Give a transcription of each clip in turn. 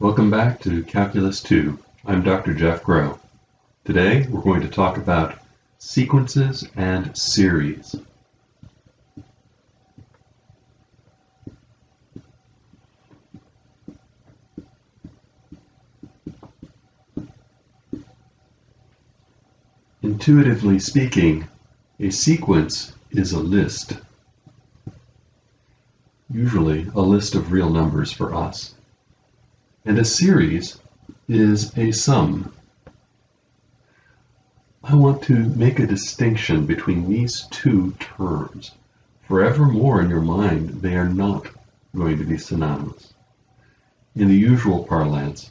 Welcome back to Calculus 2. I'm Dr. Jeff Groah. Today we're going to talk about sequences and series. Intuitively speaking, a sequence is a list. Usually a list of real numbers for us. And a series is a sum. I want to make a distinction between these two terms. Forevermore in your mind, they are not going to be synonymous. In the usual parlance,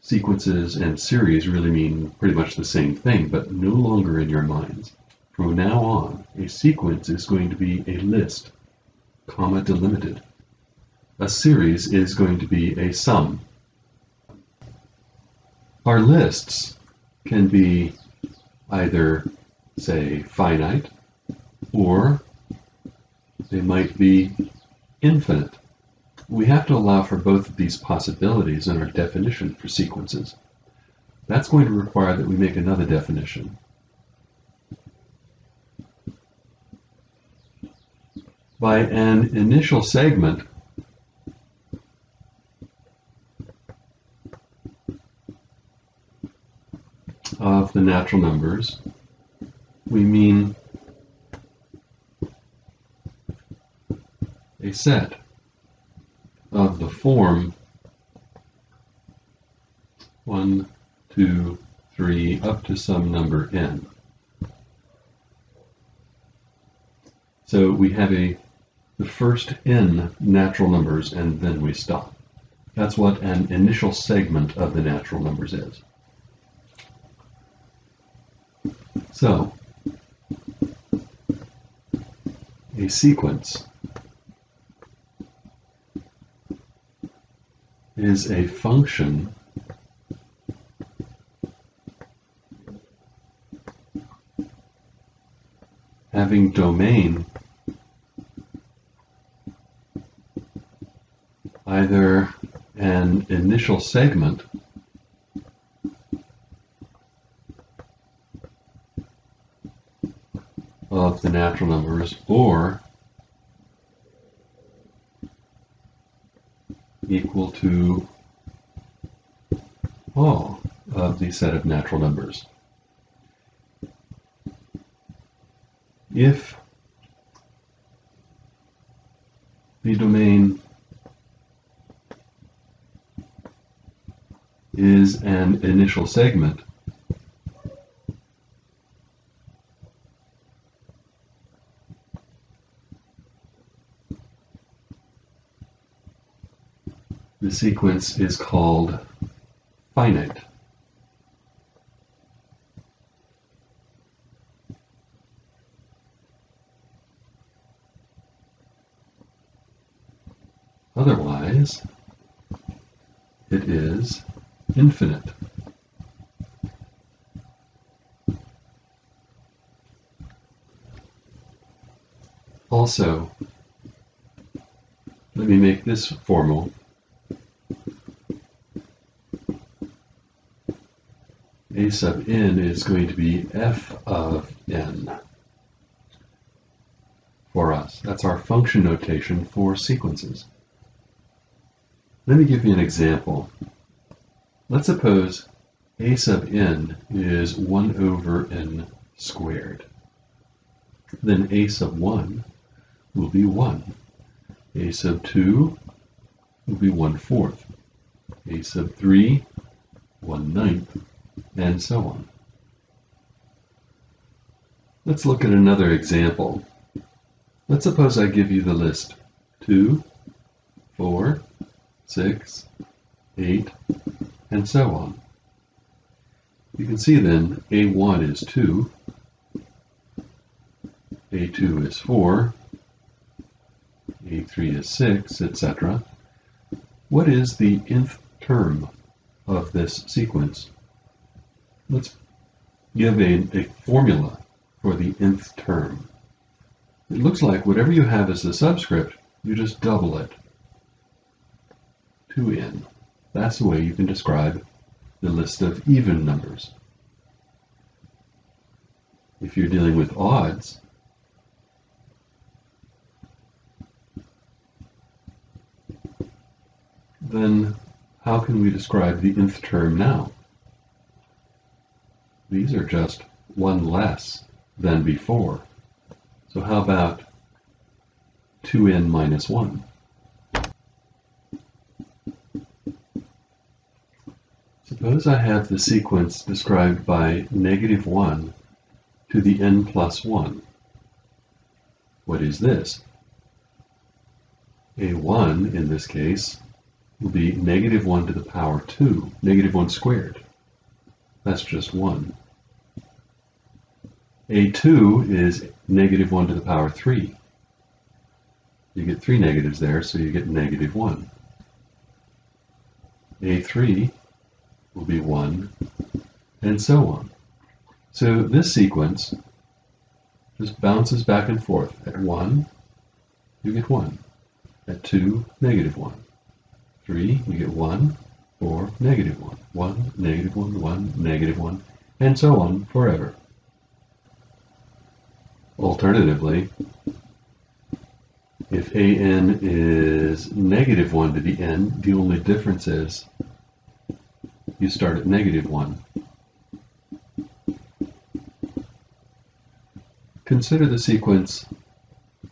sequences and series really mean pretty much the same thing, but no longer in your minds. From now on, a sequence is going to be a list, comma delimited. A series is going to be a sum. Our lists can be either, say, finite, or they might be infinite. We have to allow for both of these possibilities in our definition for sequences. That's going to require that we make another definition. By an initial segment, of the natural numbers, we mean a set of the form 1, 2, 3, up to some number n. So we have a the first n natural numbers and then we stop. That's what an initial segment of the natural numbers is. So, a sequence is a function having domain either an initial segment of the natural numbers or equal to all of the set of natural numbers. If the domain is an initial segment, the sequence is called finite. Otherwise, it is infinite. Also, let me make this formal. Sub n is going to be f of n for us. That's our function notation for sequences. Let me give you an example. Let's suppose a sub n is 1 over n squared. Then a sub 1 will be 1. a sub 2 will be 1 fourth. a sub 3, 1 ninth, and so on. Let's look at another example. Let's suppose I give you the list 2, 4, 6, 8, and so on. You can see then A1 is 2, A2 is 4, A3 is 6, etc. What is the nth term of this sequence? Let's give a, a formula for the nth term. It looks like whatever you have as the subscript, you just double it. 2n. That's the way you can describe the list of even numbers. If you're dealing with odds, then how can we describe the nth term now? These are just one less than before. So how about 2n minus 1? Suppose I have the sequence described by negative 1 to the n plus 1. What is this? A 1, in this case, will be negative 1 to the power 2, negative 1 squared. That's just 1. A2 is negative 1 to the power 3. You get three negatives there, so you get negative 1. A3 will be 1, and so on. So this sequence just bounces back and forth. At 1, you get 1. At 2, negative 1. 3, you get 1, 4, negative 1. 1, negative 1, 1, negative 1, and so on forever. Alternatively, if an is negative 1 to the n, the only difference is you start at negative 1. Consider the sequence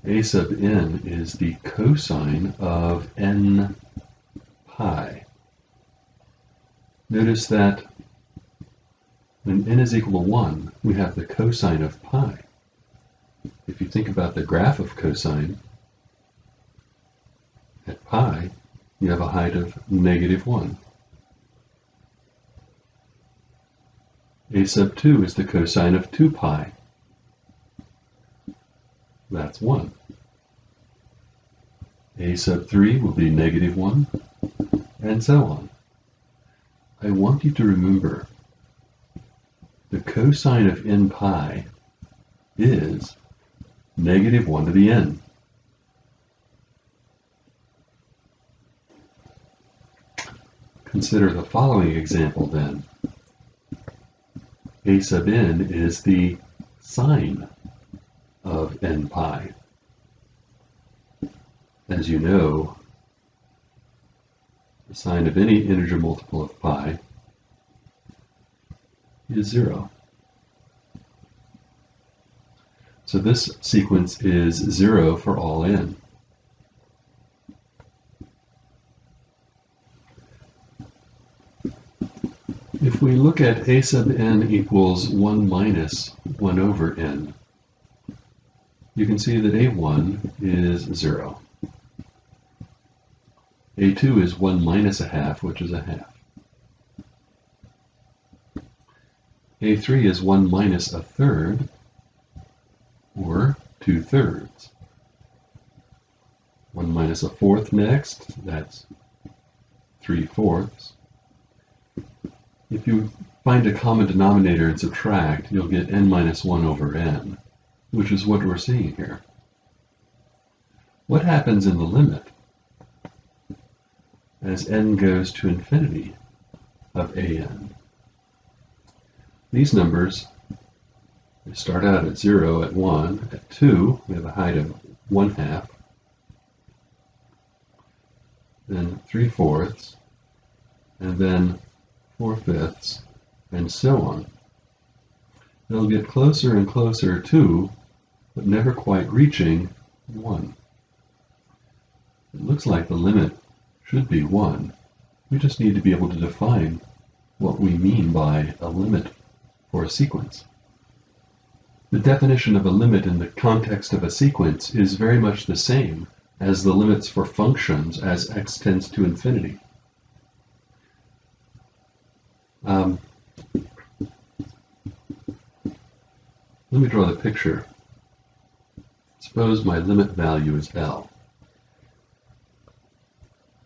a sub n is the cosine of n pi. Notice that when n is equal to 1, we have the cosine of pi. If you think about the graph of cosine, at pi, you have a height of negative 1. a sub 2 is the cosine of 2 pi. That's 1. a sub 3 will be negative 1, and so on. I want you to remember the cosine of n pi is negative 1 to the n. Consider the following example then a sub n is the sine of n pi. As you know, the sine of any integer multiple of pi is zero. So this sequence is zero for all n. If we look at a sub n equals 1 minus 1 over n, you can see that a1 is 0. a2 is 1 minus a half, which is a half. a3 is 1 minus a third, 2 thirds. 1 minus a fourth next, that's 3 fourths. If you find a common denominator and subtract, you'll get n minus 1 over n, which is what we're seeing here. What happens in the limit as n goes to infinity of an? These numbers start out at 0, at 1, at 2, we have a height of 1 half, then 3 fourths, and then 4 fifths, and so on. They'll get closer and closer to, but never quite reaching, 1. It looks like the limit should be 1. We just need to be able to define what we mean by a limit for a sequence. The definition of a limit in the context of a sequence is very much the same as the limits for functions as x tends to infinity. Um, let me draw the picture. Suppose my limit value is L.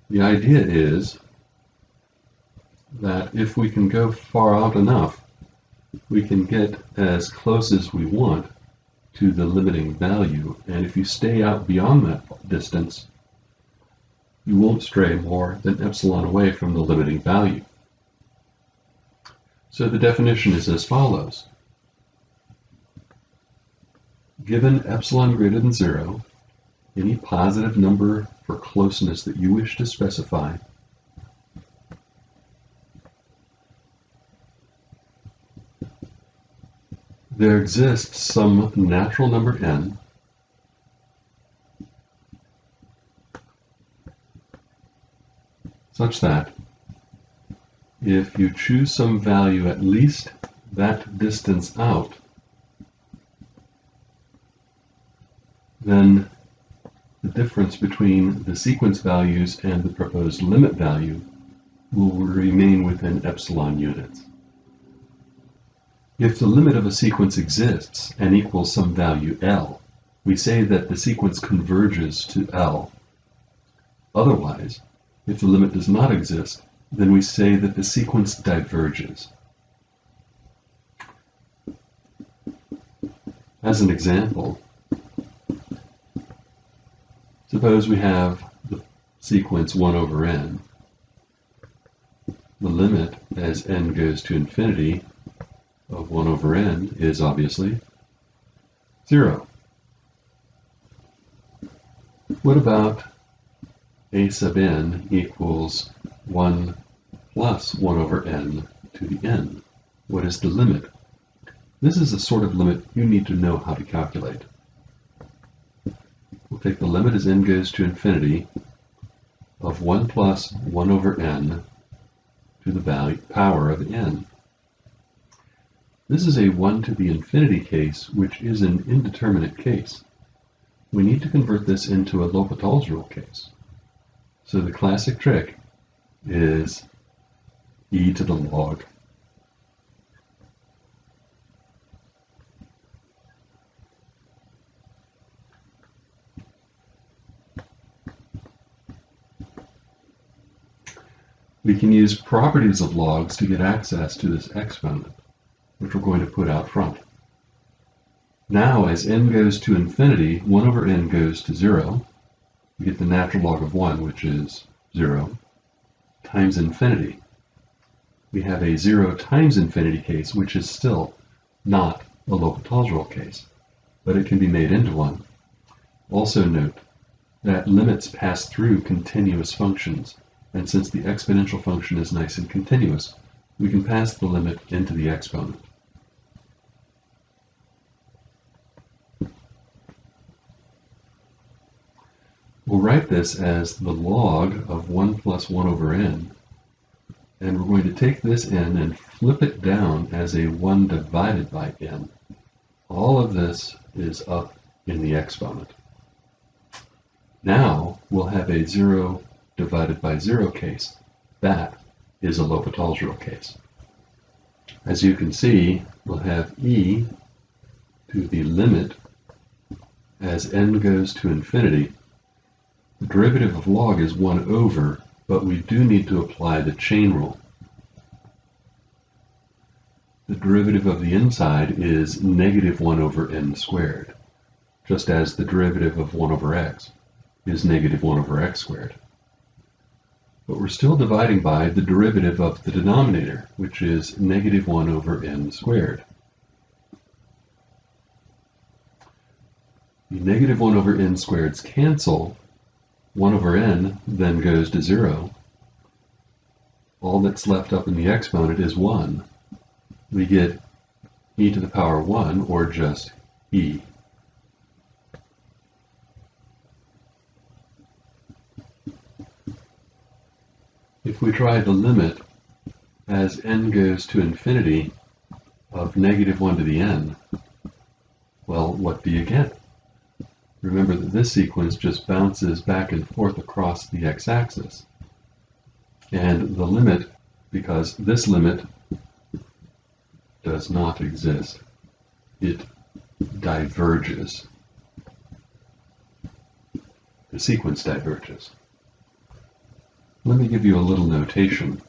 The idea is that if we can go far out enough, we can get as close as we want to the limiting value. And if you stay out beyond that distance, you won't stray more than epsilon away from the limiting value. So the definition is as follows. Given epsilon greater than zero, any positive number for closeness that you wish to specify there exists some natural number n such that if you choose some value at least that distance out, then the difference between the sequence values and the proposed limit value will remain within epsilon units. If the limit of a sequence exists and equals some value L, we say that the sequence converges to L. Otherwise, if the limit does not exist, then we say that the sequence diverges. As an example, suppose we have the sequence 1 over n. The limit as n goes to infinity of 1 over n is obviously 0. What about a sub n equals 1 plus 1 over n to the n. What is the limit? This is a sort of limit you need to know how to calculate. We'll take the limit as n goes to infinity of 1 plus 1 over n to the value, power of n. This is a 1 to the infinity case, which is an indeterminate case. We need to convert this into a L'Hopital's rule case. So the classic trick is e to the log. We can use properties of logs to get access to this exponent, which we're going to put out front. Now, as n goes to infinity, 1 over n goes to 0. We get the natural log of 1, which is 0, times infinity we have a 0 times infinity case, which is still not a L'Hopital's rule case, but it can be made into one. Also note that limits pass through continuous functions, and since the exponential function is nice and continuous, we can pass the limit into the exponent. We'll write this as the log of 1 plus 1 over n and we're going to take this n and flip it down as a 1 divided by n. All of this is up in the exponent. Now we'll have a 0 divided by 0 case. That is a L'Hopital's rule case. As you can see, we'll have e to the limit as n goes to infinity. The derivative of log is 1 over but we do need to apply the chain rule. The derivative of the inside is negative 1 over n squared, just as the derivative of 1 over x is negative 1 over x squared. But we're still dividing by the derivative of the denominator, which is negative 1 over n squared. The negative 1 over n squareds cancel, 1 over n then goes to 0. All that's left up in the exponent is 1. We get e to the power 1, or just e. If we try the limit as n goes to infinity of negative 1 to the n, well, what do you get? Remember that this sequence just bounces back and forth across the x-axis. And the limit, because this limit does not exist, it diverges. The sequence diverges. Let me give you a little notation.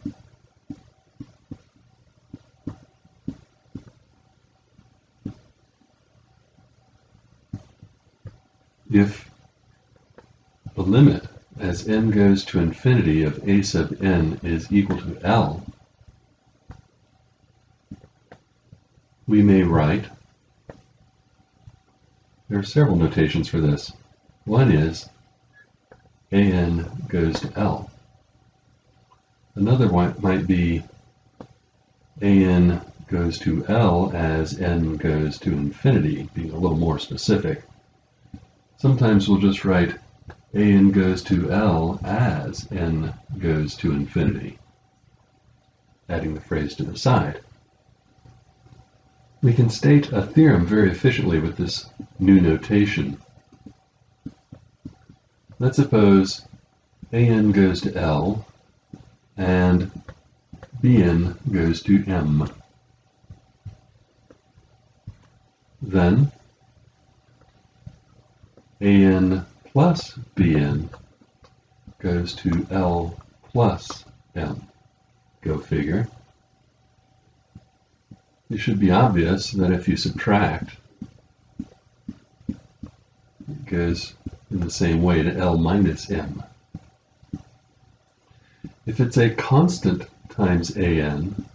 if the limit as n goes to infinity of a sub n is equal to L, we may write, there are several notations for this. One is an goes to L. Another one might be an goes to L as n goes to infinity, being a little more specific. Sometimes we'll just write an goes to L as n goes to infinity, adding the phrase to the side. We can state a theorem very efficiently with this new notation. Let's suppose an goes to L and bn goes to m. Then an plus bn goes to L plus m. Go figure. It should be obvious that if you subtract, it goes in the same way to L minus m. If it's a constant times an,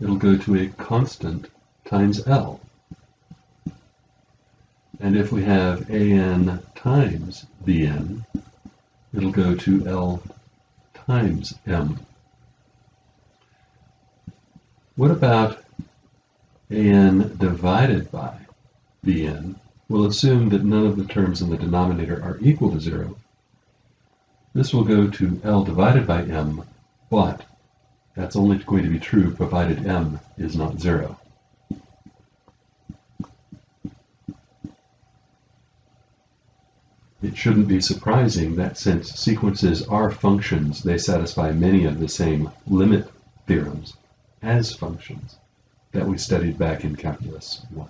it'll go to a constant times L. And if we have an times bn, it'll go to L times m. What about an divided by bn? We'll assume that none of the terms in the denominator are equal to 0. This will go to L divided by m, but that's only going to be true provided m is not 0. It shouldn't be surprising that since sequences are functions, they satisfy many of the same limit theorems as functions that we studied back in Calculus 1.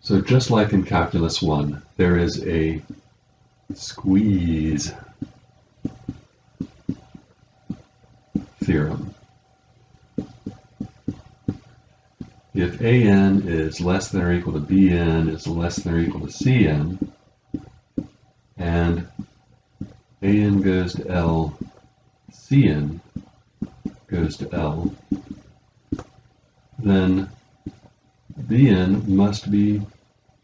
So just like in Calculus 1, there is a squeeze theorem. If an is less than or equal to bn is less than or equal to cn, and an goes to L, cn goes to L, then bn must be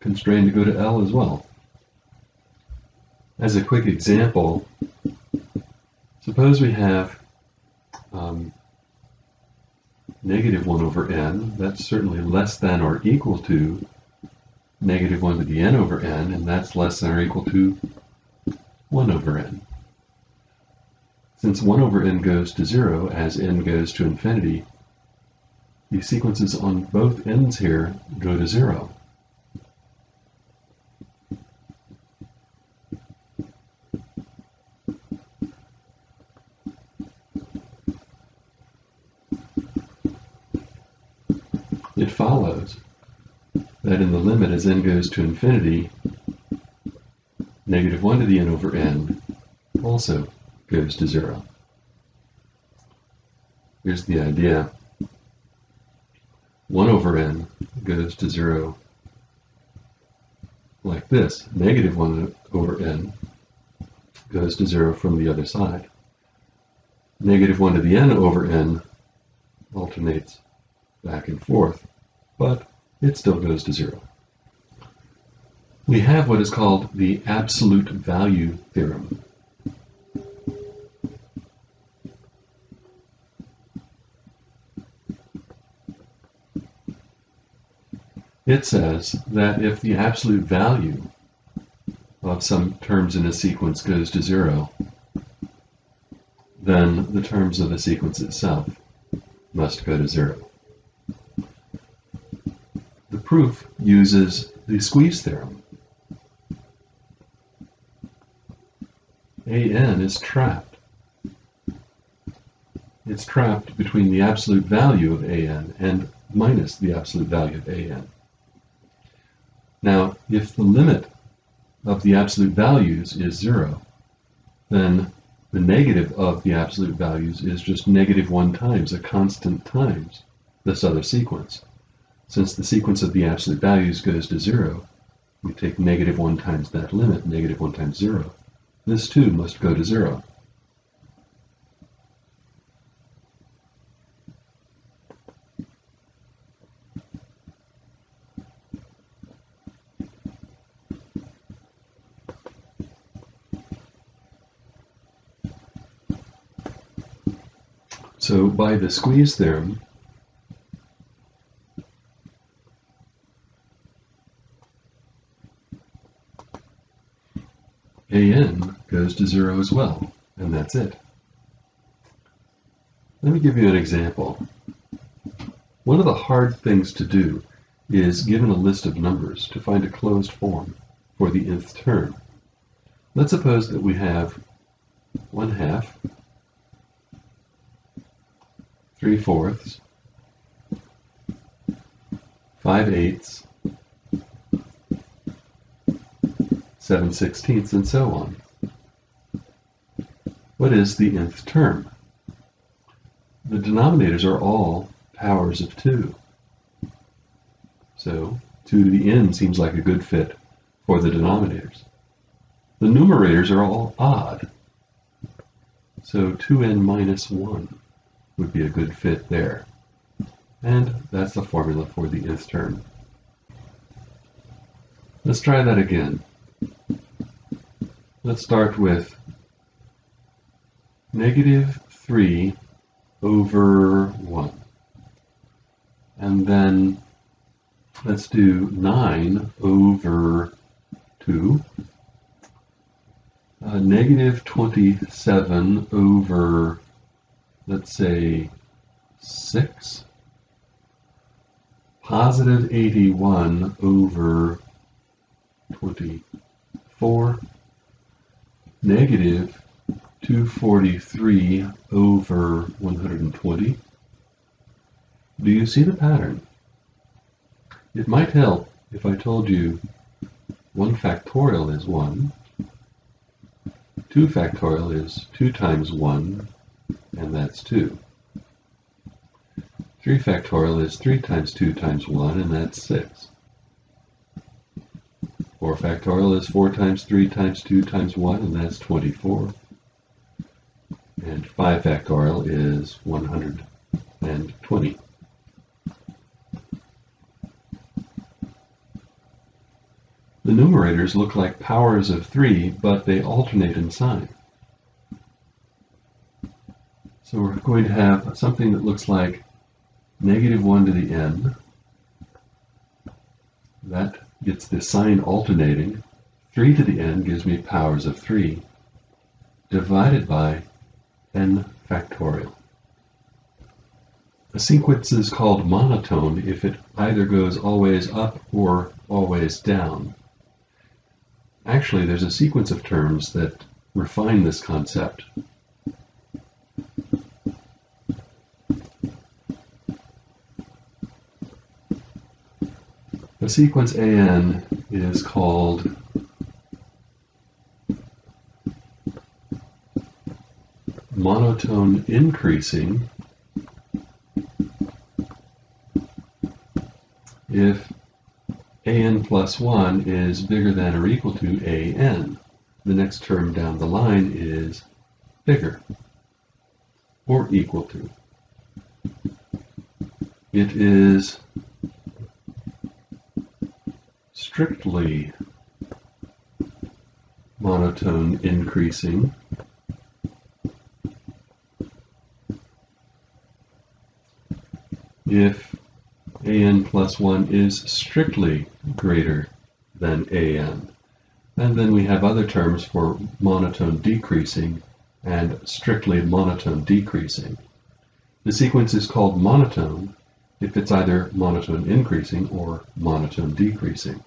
constrained to go to L as well. As a quick example, suppose we have um, negative 1 over n, that's certainly less than or equal to negative 1 to the n over n, and that's less than or equal to 1 over n. Since 1 over n goes to 0 as n goes to infinity, the sequences on both ends here go to 0. As n goes to infinity, negative 1 to the n over n also goes to 0. Here's the idea. 1 over n goes to 0 like this. Negative 1 over n goes to 0 from the other side. Negative 1 to the n over n alternates back and forth, but it still goes to 0. We have what is called the absolute value theorem. It says that if the absolute value of some terms in a sequence goes to zero, then the terms of the sequence itself must go to zero. The proof uses the squeeze theorem. AN is trapped. It's trapped between the absolute value of AN and minus the absolute value of AN. Now, if the limit of the absolute values is zero, then the negative of the absolute values is just negative one times, a constant times this other sequence. Since the sequence of the absolute values goes to zero, we take negative one times that limit, negative one times zero, this too must go to zero. So by the squeeze theorem, an goes to zero as well, and that's it. Let me give you an example. One of the hard things to do is, given a list of numbers, to find a closed form for the nth term. Let's suppose that we have 1 half 3 fourths, 5 eighths, 7 sixteenths, and so on. What is the nth term? The denominators are all powers of 2. So 2 to the n seems like a good fit for the denominators. The numerators are all odd. So 2n minus 1 would be a good fit there. And that's the formula for the nth term. Let's try that again. Let's start with negative 3 over 1. And then let's do 9 over 2. Uh, negative 27 over let's say 6, positive 81 over 24, negative 243 over 120. Do you see the pattern? It might help if I told you 1 factorial is 1, 2 factorial is 2 times 1 and that's 2. 3 factorial is 3 times 2 times 1, and that's 6. 4 factorial is 4 times 3 times 2 times 1, and that's 24. And 5 factorial is 120. The numerators look like powers of 3, but they alternate in sign. So we're going to have something that looks like negative 1 to the n. That gets the sign alternating. 3 to the n gives me powers of 3 divided by n factorial. A sequence is called monotone if it either goes always up or always down. Actually, there's a sequence of terms that refine this concept. The sequence AN is called monotone increasing if an plus 1 is bigger than or equal to an. The next term down the line is bigger or equal to. It is strictly monotone increasing. If an plus 1 is strictly greater than an. And then we have other terms for monotone decreasing and strictly monotone decreasing. The sequence is called monotone if it's either monotone increasing or monotone decreasing.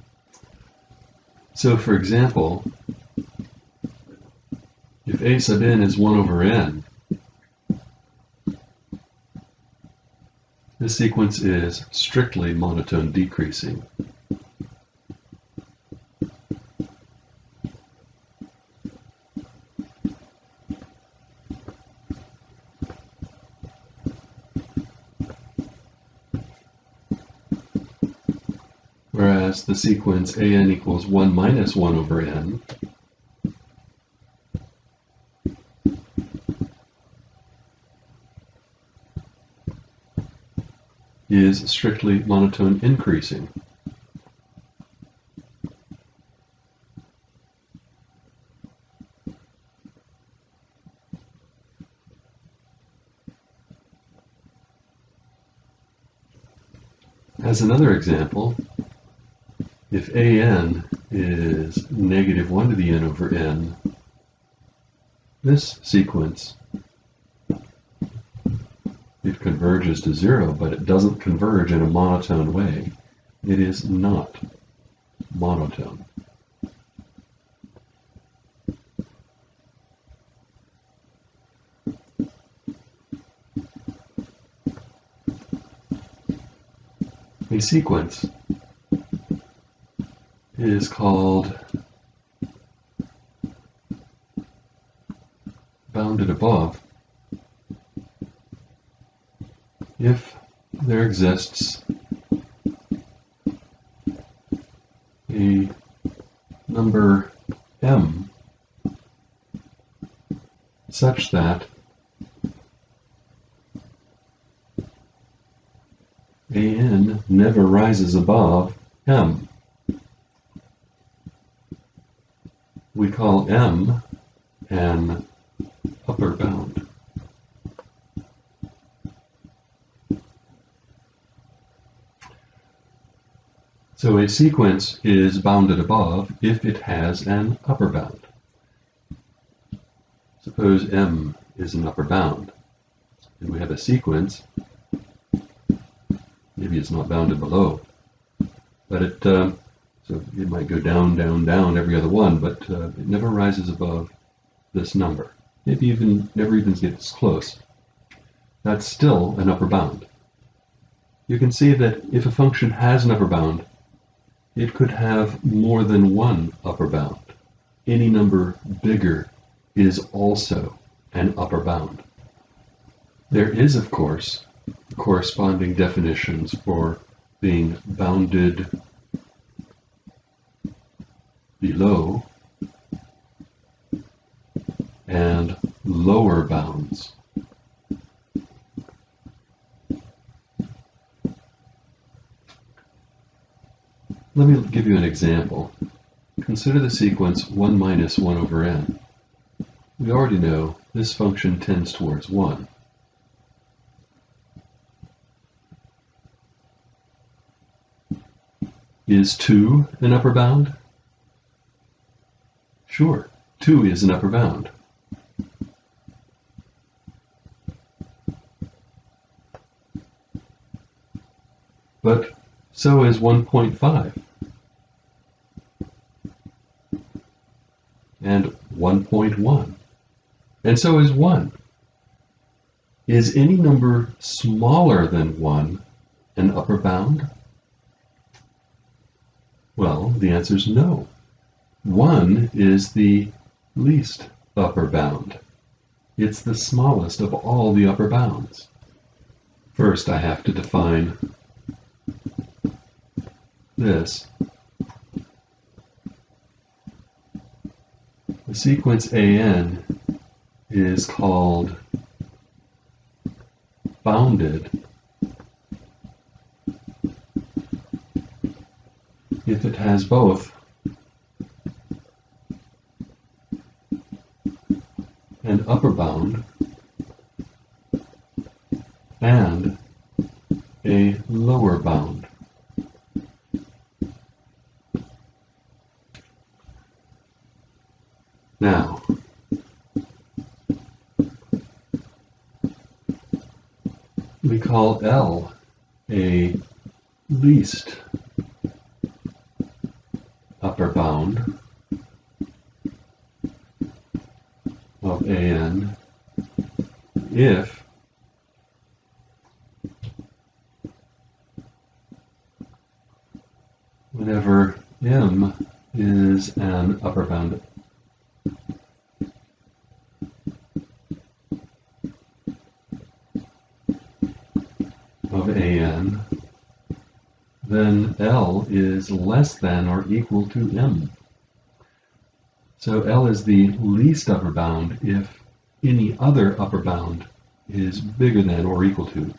So for example, if a sub n is 1 over n, this sequence is strictly monotone decreasing. the sequence an equals 1 minus 1 over n, is strictly monotone increasing. As another example, if an is negative 1 to the n over n, this sequence, it converges to 0, but it doesn't converge in a monotone way. It is not monotone. A sequence is called bounded above. If there exists a number m such that an never rises above m. We call m an upper bound. So a sequence is bounded above if it has an upper bound. Suppose m is an upper bound, and we have a sequence maybe it's not bounded below. But it, uh, so it might go down, down, down every other one, but uh, it never rises above this number. Maybe even never even gets close. That's still an upper bound. You can see that if a function has an upper bound, it could have more than one upper bound. Any number bigger is also an upper bound. There is, of course, corresponding definitions for being bounded below and lower bounds. Let me give you an example. Consider the sequence 1 minus 1 over n. We already know this function tends towards 1. Is 2 an upper bound? Sure, 2 is an upper bound. But so is 1.5. 1.1. And so is 1. Is any number smaller than 1 an upper bound? Well, the answer is no. 1 is the least upper bound. It's the smallest of all the upper bounds. First, I have to define this. The sequence AN is called bounded if it has both an upper bound and a lower bound. Now, we call L a least upper bound of an if less than or equal to M. So L is the least upper bound if any other upper bound is bigger than or equal to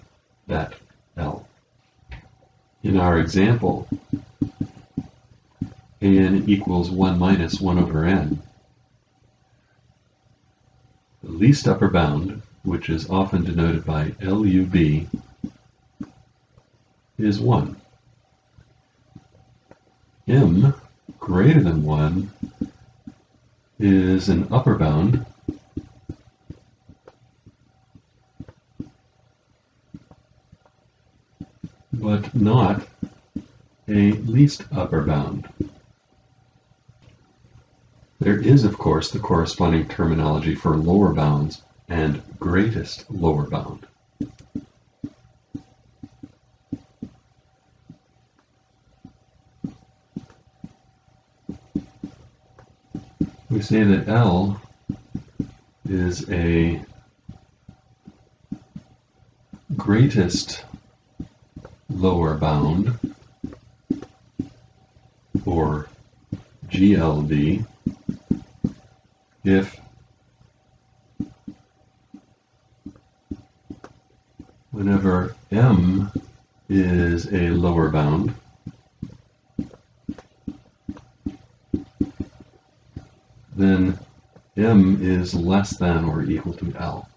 that L. In our example, an equals 1 minus 1 over n. The least upper bound, which is often denoted by LUB, is 1. M greater than 1 is an upper bound but not a least upper bound. There is, of course, the corresponding terminology for lower bounds and greatest lower bound. We say that L is a greatest lower bound or GLB if whenever m is a lower bound, m is less than or equal to L.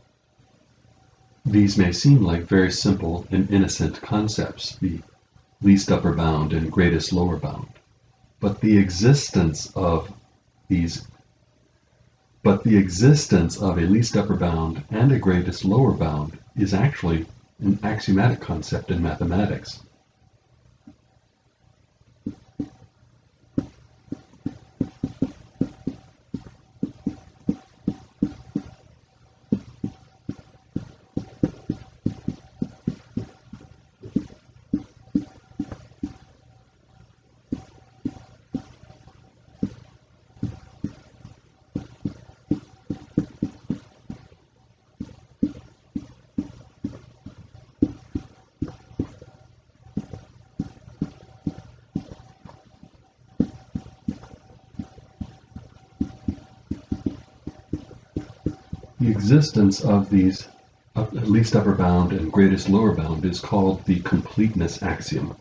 These may seem like very simple and innocent concepts, the least upper bound and greatest lower bound. But the existence of these but the existence of a least upper bound and a greatest lower bound is actually an axiomatic concept in mathematics. Existence of these least upper bound and greatest lower bound is called the completeness axiom.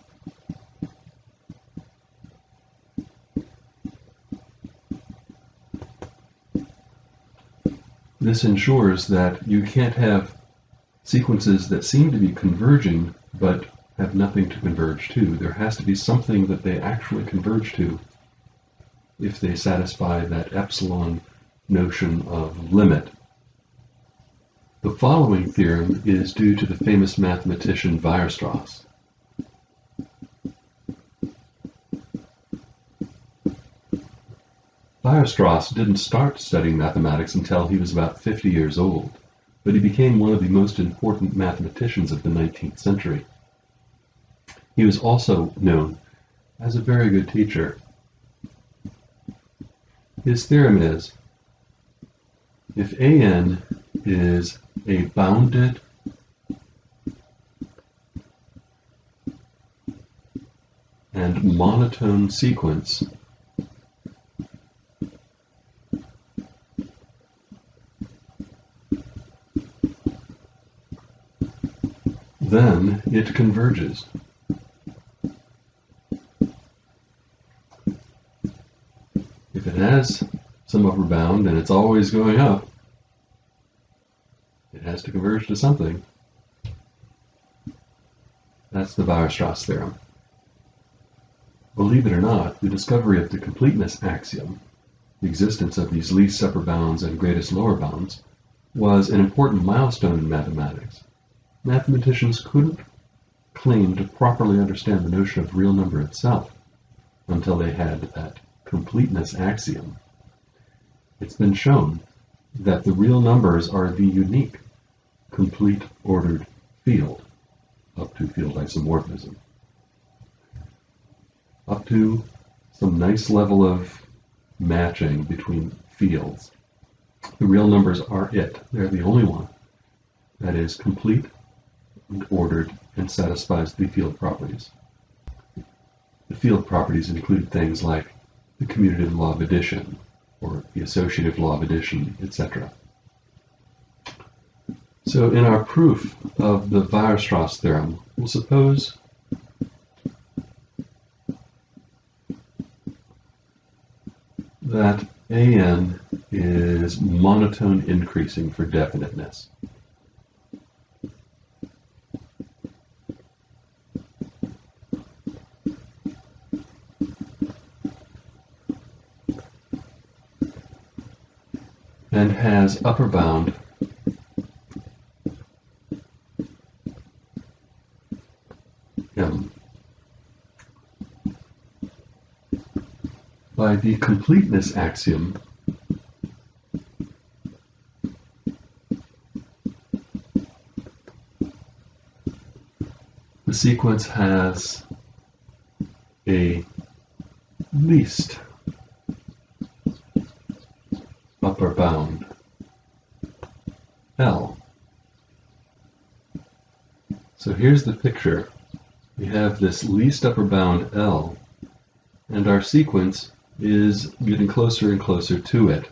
This ensures that you can't have sequences that seem to be converging but have nothing to converge to. There has to be something that they actually converge to if they satisfy that epsilon notion of limit following theorem is due to the famous mathematician Weierstrass. Weierstrass didn't start studying mathematics until he was about 50 years old, but he became one of the most important mathematicians of the 19th century. He was also known as a very good teacher. His theorem is, if an is a bounded and monotone sequence then it converges. If it has some upper bound and it's always going up, to converge to something. That's the Weierstrass theorem. Believe it or not, the discovery of the completeness axiom, the existence of these least upper bounds and greatest lower bounds, was an important milestone in mathematics. Mathematicians couldn't claim to properly understand the notion of real number itself until they had that completeness axiom. It's been shown that the real numbers are the unique complete ordered field up to field isomorphism. Up to some nice level of matching between fields. The real numbers are it. They're the only one that is complete and ordered and satisfies the field properties. The field properties include things like the commutative law of addition or the associative law of addition, etc. So in our proof of the Weierstrass theorem, we'll suppose that AN is monotone increasing for definiteness. and has upper bound the completeness axiom, the sequence has a least upper bound L. So here's the picture. We have this least upper bound L, and our sequence is getting closer and closer to it.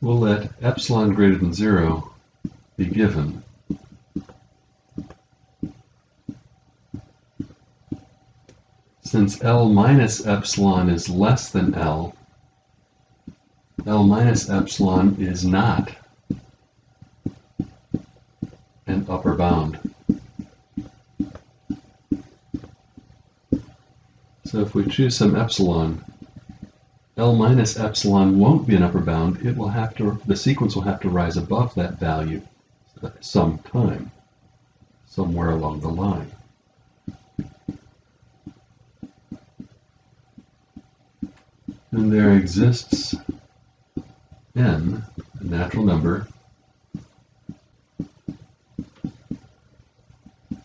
We'll let epsilon greater than zero be given. Since L minus epsilon is less than L, L minus epsilon is not an upper bound. So if we choose some epsilon, L minus epsilon won't be an upper bound. It will have to, the sequence will have to rise above that value some time, somewhere along the line. And there exists n, a natural number,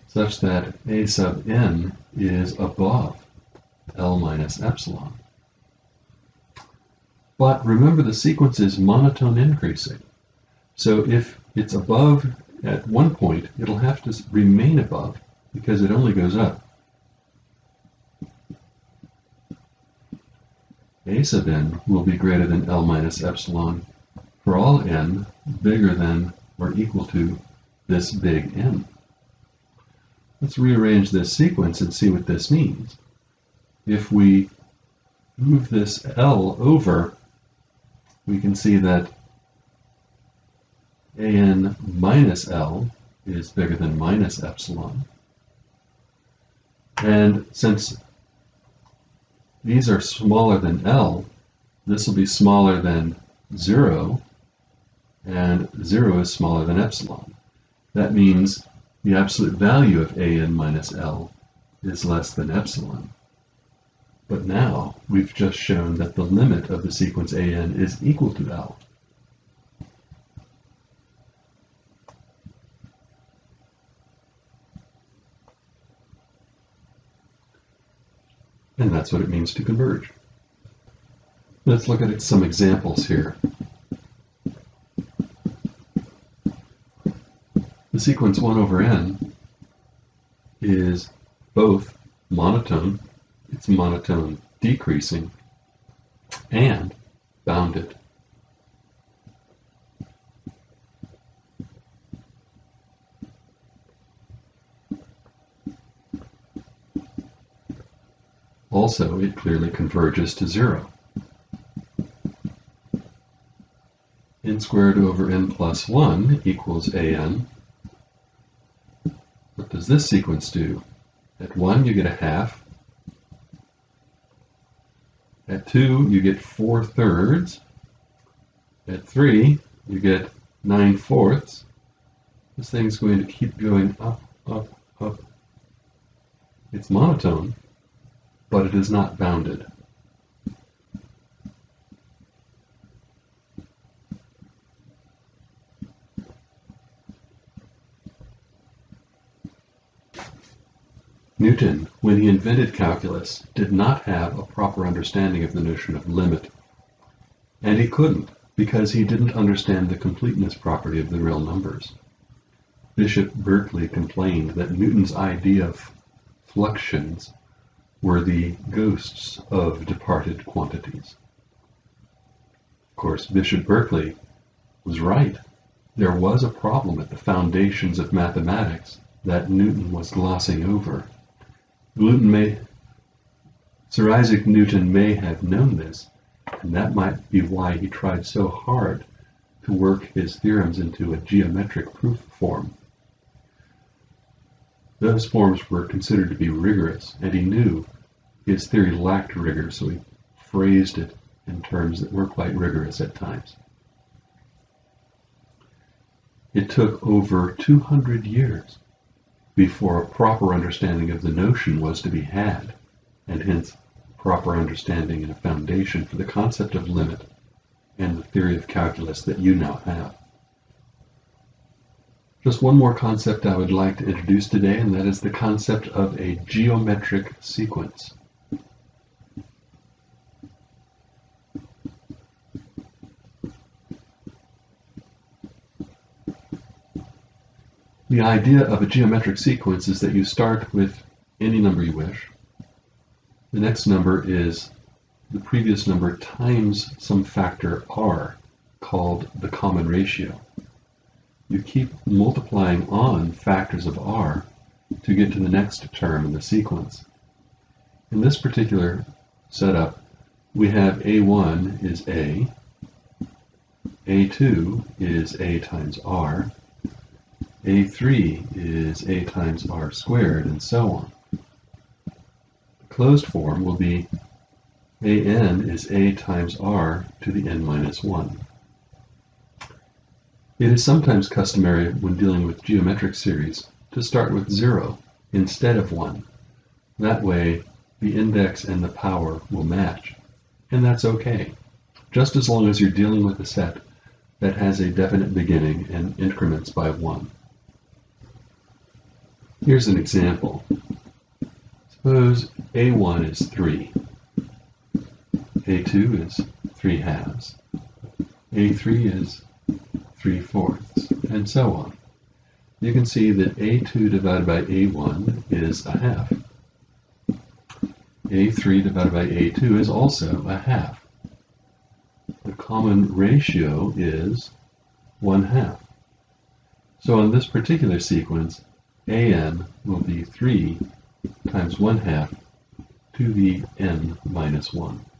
such that a sub n is above L minus epsilon. But remember the sequence is monotone increasing. So if it's above at one point, it'll have to remain above because it only goes up. a sub n will be greater than L minus epsilon for all n bigger than or equal to this big N. Let's rearrange this sequence and see what this means. If we move this L over, we can see that an minus L is bigger than minus epsilon. And since these are smaller than L, this will be smaller than 0, and 0 is smaller than epsilon. That means the absolute value of an minus L is less than epsilon. But now we've just shown that the limit of the sequence an is equal to L. And that's what it means to converge. Let's look at some examples here. The sequence 1 over n is both monotone, it's monotone decreasing, and bounded. Also, it clearly converges to zero. n squared over n plus 1 equals an. What does this sequence do? At 1 you get a half. At 2 you get 4 thirds. At 3 you get 9 fourths. This thing's going to keep going up, up, up. It's monotone but it is not bounded. Newton, when he invented calculus, did not have a proper understanding of the notion of limit. And he couldn't, because he didn't understand the completeness property of the real numbers. Bishop Berkeley complained that Newton's idea of fluxions were the ghosts of departed quantities. Of course, Bishop Berkeley was right. There was a problem at the foundations of mathematics that Newton was glossing over. Newton may, Sir Isaac Newton may have known this And that might be why he tried so hard to work his theorems into a geometric proof form. Those forms were considered to be rigorous, and he knew his theory lacked rigor, so he phrased it in terms that were quite rigorous at times. It took over 200 years before a proper understanding of the notion was to be had, and hence proper understanding and a foundation for the concept of limit and the theory of calculus that you now have. Just one more concept I would like to introduce today, and that is the concept of a geometric sequence. The idea of a geometric sequence is that you start with any number you wish. The next number is the previous number times some factor r called the common ratio you keep multiplying on factors of r to get to the next term in the sequence. In this particular setup, we have a1 is a, a2 is a times r, a3 is a times r squared, and so on. The closed form will be an is a times r to the n minus 1. It is sometimes customary when dealing with geometric series to start with 0 instead of 1. That way, the index and the power will match. And that's okay, just as long as you're dealing with a set that has a definite beginning and increments by 1. Here's an example. Suppose A1 is 3, A2 is 3 halves, A3 is 3 fourths, and so on. You can see that a2 divided by a1 is a half. a3 divided by a2 is also a half. The common ratio is 1 half. So in this particular sequence, an will be 3 times 1 half to the n minus 1.